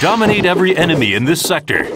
Dominate every enemy in this sector.